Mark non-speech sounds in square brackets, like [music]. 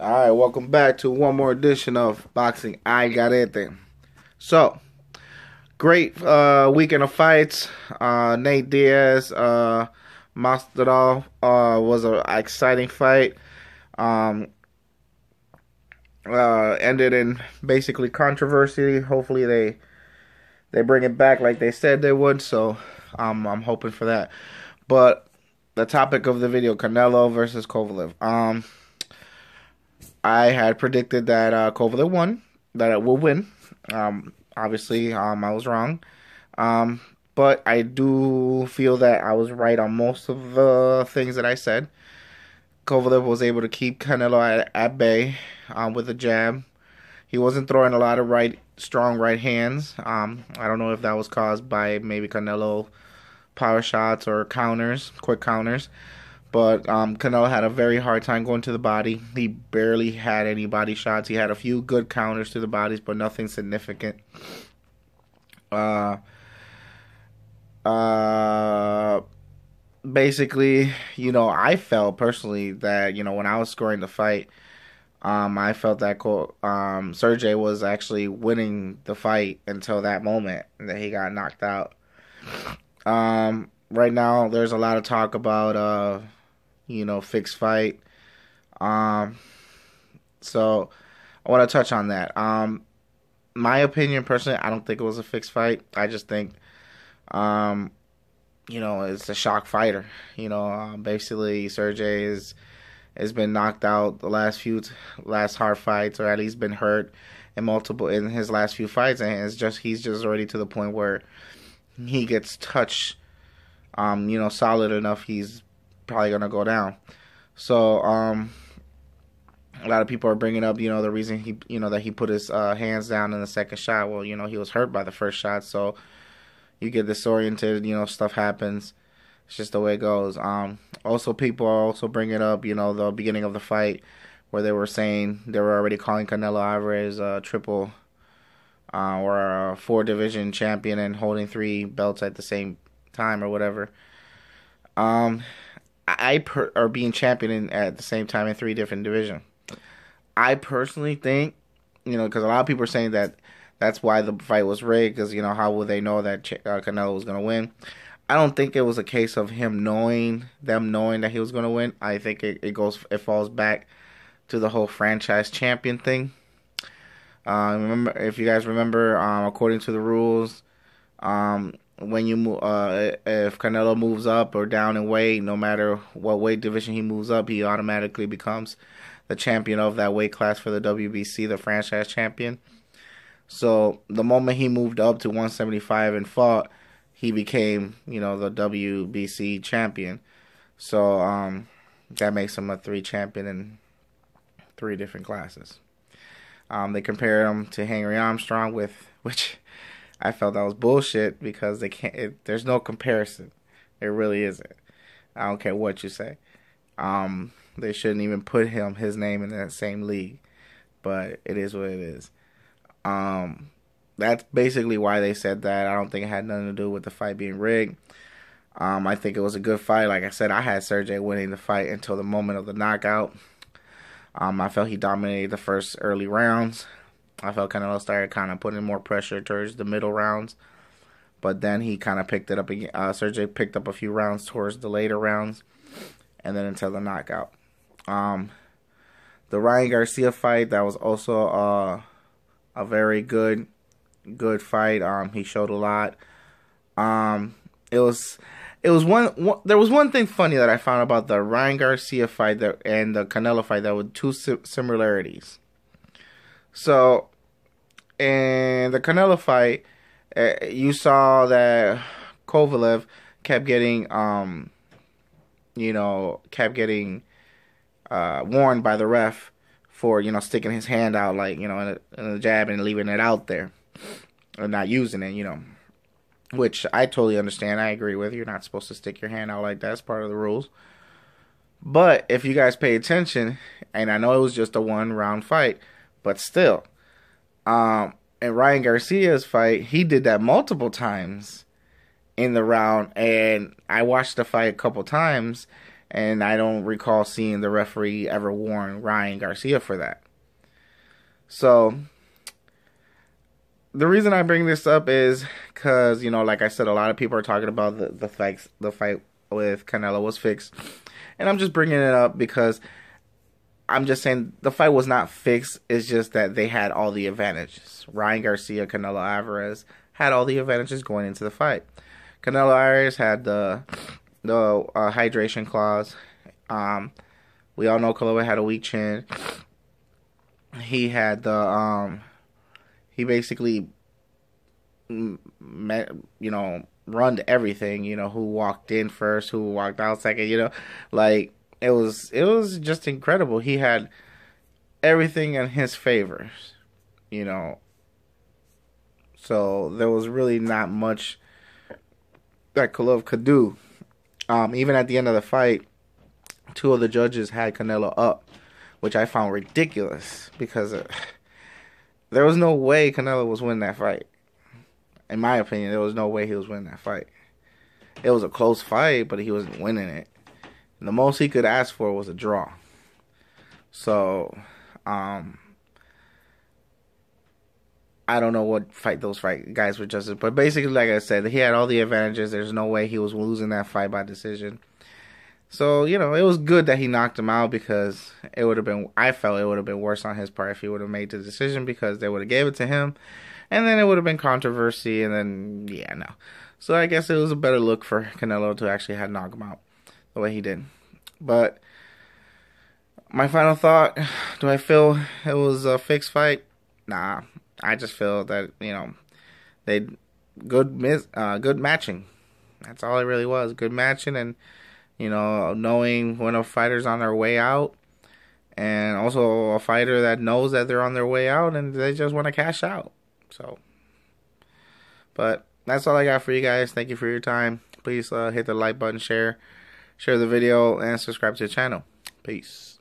All right, welcome back to one more edition of Boxeo Algarete. So, great uh, weekend of fights. Uh, Nate Diaz, uh, Masvidal uh, was an exciting fight. Um, uh, ended in basically controversy. Hopefully they they bring it back like they said they would. So um, I'm hoping for that. But the topic of the video, Canelo versus Kovalev. Um, I had predicted that uh, Kovalev won, that it will win. Um, obviously, um, I was wrong. Um, but I do feel that I was right on most of the things that I said. Kovalev was able to keep Canelo at, at bay um, with a jab. He wasn't throwing a lot of right, strong right hands. Um, I don't know if that was caused by maybe Canelo power shots or counters, quick counters. But um, had a very hard time going to the body. He barely had any body shots. He had a few good counters to the bodies, but nothing significant. Uh, uh, basically, you know, I felt personally that you know when I was scoring the fight, um, I felt that um, Sergey was actually winning the fight until that moment that he got knocked out. Um, right now, there's a lot of talk about uh, you know, fixed fight. Um, so I want to touch on that. Um, my opinion personally, I don't think it was a fixed fight. I just think, um, you know, it's a shock fighter. You know, um, basically Sergey is has been knocked out the last few last hard fights, or at least been hurt in multiple in his last few fights, and it's just he's just already to the point where he gets touched, um, you know, solid enough. He's probably gonna go down. So, um, a lot of people are bringing up, you know, the reason he, you know, that he put his uh, hands down in the second shot. Well, you know, he was hurt by the first shot, so you get disoriented. You know, stuff happens. It's just the way it goes. Um, also, people are also bringing up, you know, the beginning of the fight where they were saying they were already calling Canelo Alvarez a triple uh, or a four division champion and holding three belts at the same time or whatever. Um, I per- are being champion at the same time in three different divisions. I personally think, you know, because a lot of people are saying that that's why the fight was rigged. Because you know, how would they know that uh, Canelo was going to win? I don't think it was a case of him knowing them knowing that he was going to win. I think it, it goes it falls back to the whole franchise champion thing. Uh, remember, if you guys remember, um, according to the rules, um, when you move, uh, if Canelo moves up or down in weight, no matter what weight division he moves up, he automatically becomes the champion of that weight class for the WBC, the franchise champion. So the moment he moved up to 175 and fought, he became, you know, the WBC champion. So um, that makes him a three champion in three different classes. Um, they compare him to Henry Armstrong, with [laughs] which I felt that was bullshit because they can't. It, there's no comparison. There really isn't. I don't care what you say. Um, they shouldn't even put him his name in that same league, but it is what it is. Um, that's basically why they said that. I don't think it had nothing to do with the fight being rigged. Um, I think it was a good fight. Like I said, I had Sergey winning the fight until the moment of the knockout. Um, I felt he dominated the first early rounds. I felt Canelo started kind of putting more pressure towards the middle rounds, but then he kind of picked it up again. Uh, Sergey picked up a few rounds towards the later rounds, and then until the knockout. Um, the Ryan Garcia fight that was also uh, a very good good fight. Um, he showed a lot. Um, it was it was one, one, there was one thing funny that I found about the Ryan Garcia fight that and the Canelo fight that were two similarities. So, in the Canelo fight, uh, you saw that Kovalev kept getting um, you know, kept getting uh, warned by the ref for you know sticking his hand out like you know in a, jab and leaving it out there or not using it, you know. Which I totally understand. I agree with. You're not supposed to stick your hand out like that. Part of the rules. But if you guys pay attention, and I know it was just a one round fight, but still, um, in Ryan Garcia's fight, he did that multiple times in the round, and I watched the fight a couple times, And I don't recall seeing the referee ever warn Ryan Garcia for that. So the reason I bring this up is because you know, like I said, a lot of people are talking about the the fight the fight with Canelo was fixed, and I'm just bringing it up because I'm just saying the fight was not fixed. It's just that they had all the advantages. Ryan Garcia, Canelo Alvarez had all the advantages going into the fight. Canelo Alvarez had the the uh, hydration clause. Um, we all know Canelo had a weak chin. He had the um, he basically, met, you know, run everything. You know, who walked in first, who walked out second. You know, like it was it was just incredible. He had everything in his favor. You know, so there was really not much that Kovalev could do. Um, even at the end of the fight, two of the judges had Canelo up, which I found ridiculous because. Uh, there was no way Canelo was winning that fight. In my opinion, there was no way he was winning that fight. It was a close fight, but he wasn't winning it. And the most he could ask for was a draw. So, um, I don't know what fight those fight guys were just, but basically, like I said, he had all the advantages. There's no way he was losing that fight by decision. So, you know, it was good that he knocked him out because it would have been, I felt it would have been worse on his part if he would have made the decision because they would have gave it to him. And then it would have been controversy. And then, yeah, no. So I guess it was a better look for Canelo to actually have knocked him out the way he did. But my final thought do I feel it was a fixed fight? Nah. I just feel that, you know, they good mis- uh, good matching. That's all it really was. Good matching and you know, knowing when a fighter's on their way out, and also a fighter that knows that they're on their way out and they just want to cash out. So, but that's all I got for you guys. Thank you for your time. Please uh, hit the like button, share, share the video, and subscribe to the channel. Peace.